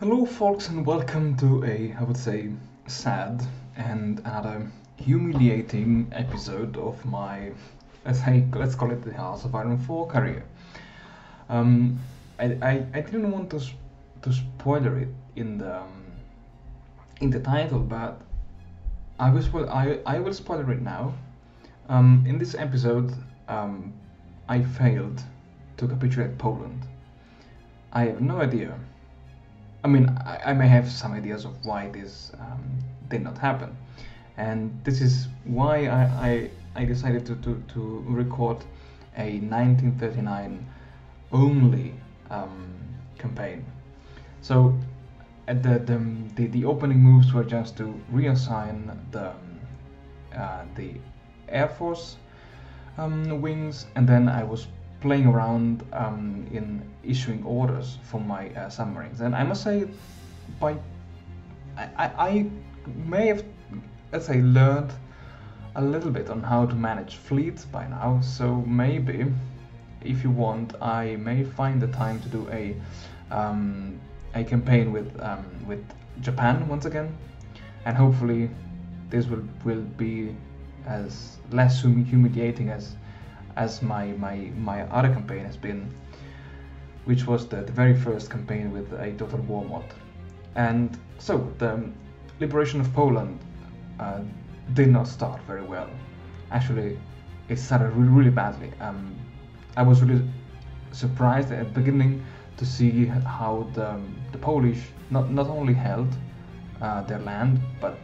Hello, folks, and welcome to a, I would say, sad and another humiliating episode of my, let's say, let's call it the Hearts of Iron 4 career. Um, I, I, I didn't want to to spoiler it in the um, in the title, but I will spoil, I, I will spoiler it now. Um, in this episode, um, I failed to capitulate Poland. I have no idea I mean, I, I, may have some ideas of why this um, did not happen, and this is why I, I, I decided to, to, to, record a 1939 only um, campaign. So, the, the, the, the, opening moves were just to reassign the, uh, the Air Force um, wings, and then I was playing around um, in issuing orders for my uh, submarines. And I must say, by I, I, may have, let's say, learned a little bit on how to manage fleets by now. So maybe, if you want, I may find the time to do a um, a campaign with um, with Japan once again, and hopefully this will will be as less humiliating as as my, my, my other campaign has been, which was the, the very first campaign with a total war mod. And so the liberation of Poland uh, did not start very well. Actually, it started really, really badly. Um, I was really surprised at the beginning to see how the, the Polish not, not only held uh, their land, but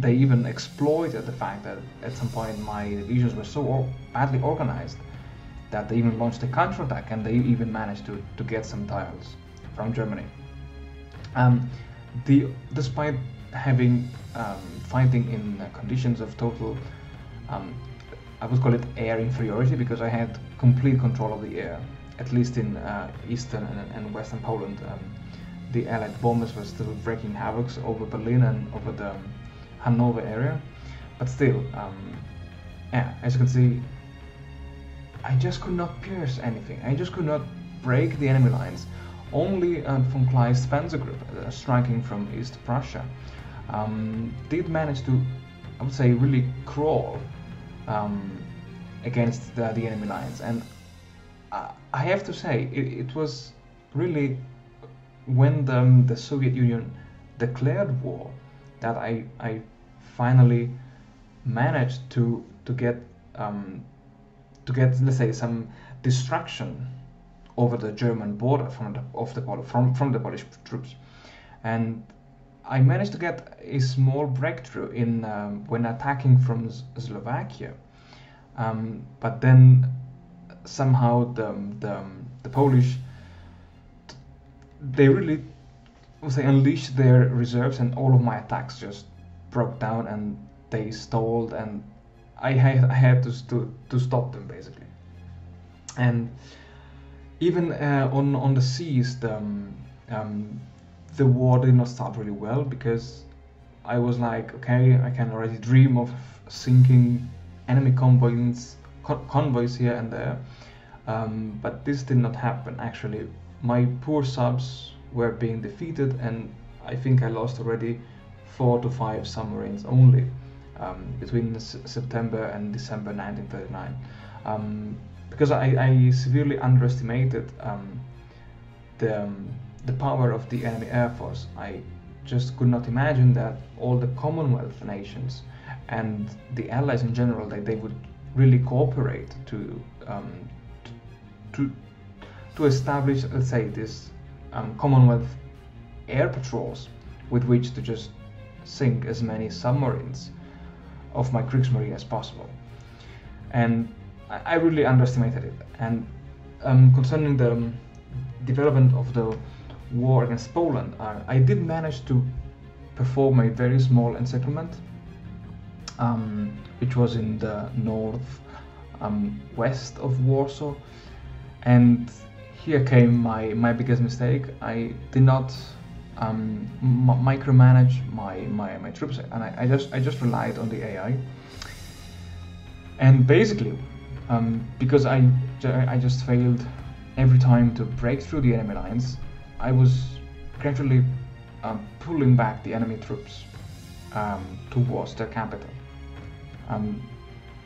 they even exploited the fact that at some point my divisions were so badly organized that they even launched a counterattack and they even managed to, to get some tiles from Germany. Um, the, despite having um, fighting in conditions of total, um, I would call it air inferiority because I had complete control of the air, at least in uh, eastern and, and, western Poland. Um, the Allied bombers were still wreaking havoc over Berlin and over the Hanover area. But still, um, yeah, as you can see, I just could not pierce anything. I just could not break the enemy lines. Only uh, von Kleist's Panzer Group, uh, striking from East Prussia, um, did manage to, I would say, really crawl um, against the, the, enemy lines. And uh, I have to say, it, it was really when the, um, the Soviet Union declared war that I, I finally managed to to get um, to get let's say some destruction over the German border from the of the from from the Polish troops, and I managed to get a small breakthrough in um, when attacking from Slovakia, um, but then somehow the the, the Polish they really say unleashed their reserves and all of my attacks just broke down and they stalled and I had, I had to, to, to stop them basically. And even uh, on on the seas, the um, um, the war did not start really well because I was like, okay, I can already dream of sinking enemy convoys convoys here and there, um, but this did not happen. Actually, my poor subs were being defeated, and I think I lost already four to five submarines only um, between S- September and December 1939. Um, because I, I, severely underestimated um, the, um, the power of the enemy air force. I just could not imagine that all the Commonwealth nations and the allies in general that they would really cooperate to um, to to establish, let's say, this um, Commonwealth air patrols with which to just sink as many submarines of my Kriegsmarine as possible. And I, really underestimated it. And um, concerning the um, development of the war against Poland, uh, I did manage to perform a very small encirclement, um, which was in the north um, west of Warsaw. And here came my, my biggest mistake. I did not um, m- micromanage my, my, my troops, and I, I, just I just relied on the AI. And basically, um, because I I just failed every time to break through the enemy lines, I was gradually um, pulling back the enemy troops um, towards their capital. Um,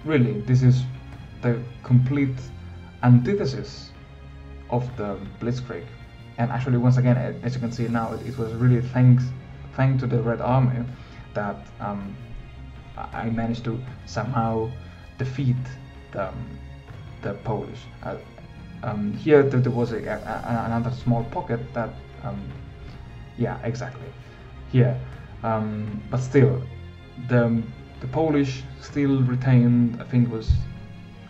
really, this is the complete antithesis of the Blitzkrieg. And actually, once again, as you can see now, it, it was really thanks thanks to the Red Army that um, I managed to somehow defeat the, um, the Polish. Uh, um, here there was a, a, another small pocket that, um, yeah, exactly, here. Um, but still, the the Polish still retained, I think, it was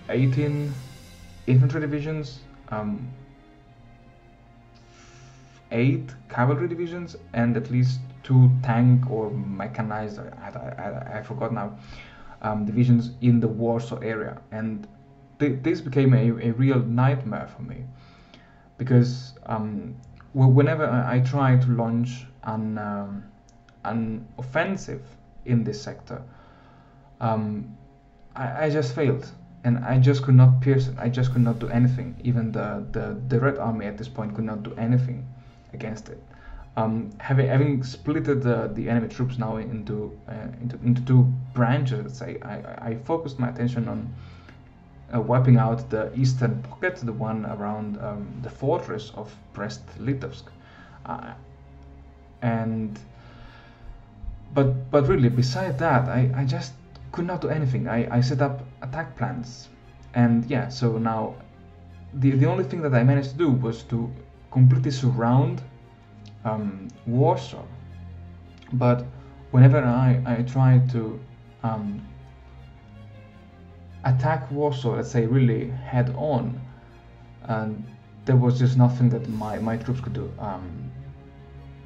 18 infantry divisions, um, eight cavalry divisions, and at least two tank or mechanized, I, I, I forgot now, um, divisions in the Warsaw area. And th- this became a, a real nightmare for me because um, whenever I, try to launch an, um, an offensive in this sector, um, I, I, just failed and I just could not pierce it. I just could not do anything. Even the, the, the Red Army at this point could not do anything against it. Um, having having split the, the enemy troops now into uh, into into two branches, say, I, I focused my attention on uh, wiping out the eastern pocket, the one around um, the fortress of Brest-Litovsk, uh, and but but really, beside that, I, I just could not do anything. I, I set up attack plans, and yeah, so now the the only thing that I managed to do was to completely surround um, Warsaw. But whenever I I tried to um, attack Warsaw, let's say really head on, and there was just nothing that my, my troops could do. Um,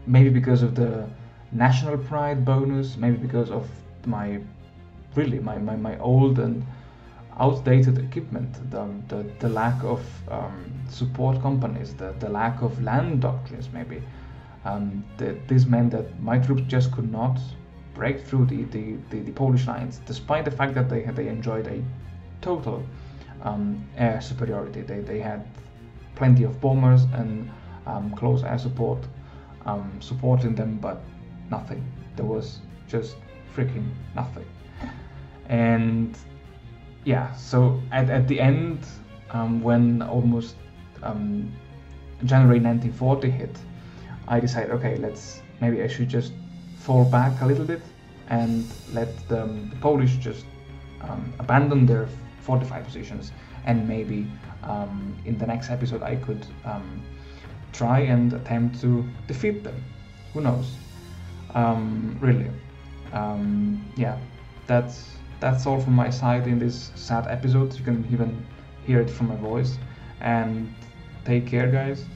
maybe because of the national pride bonus, maybe because of my really my, my, my old and outdated equipment, the, the, the lack of um, support companies, the, the lack of land doctrines, maybe. Um, the, this meant that my troops just could not break through the, the, the, the Polish lines, despite the fact that they had they enjoyed a total um, air superiority. They, they had plenty of bombers and um, close air support um, supporting them, but nothing. There was just freaking nothing and yeah so at, at the end um, when almost um, january 1940 hit i decided okay let's maybe i should just fall back a little bit and let the, um, the polish just um, abandon their fortified positions and maybe um, in the next episode i could try and attempt to defeat them. Who knows? Really. Yeah that's that's all from my side in this sad episode. You can even hear it from my voice. And take care, guys.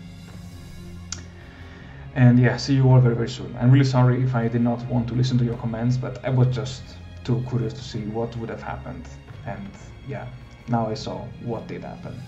And yeah, see you all very, very soon. I'm really sorry if I did not want to listen to your comments, but I was just too curious to see what would have happened. And yeah, now I saw what did happen.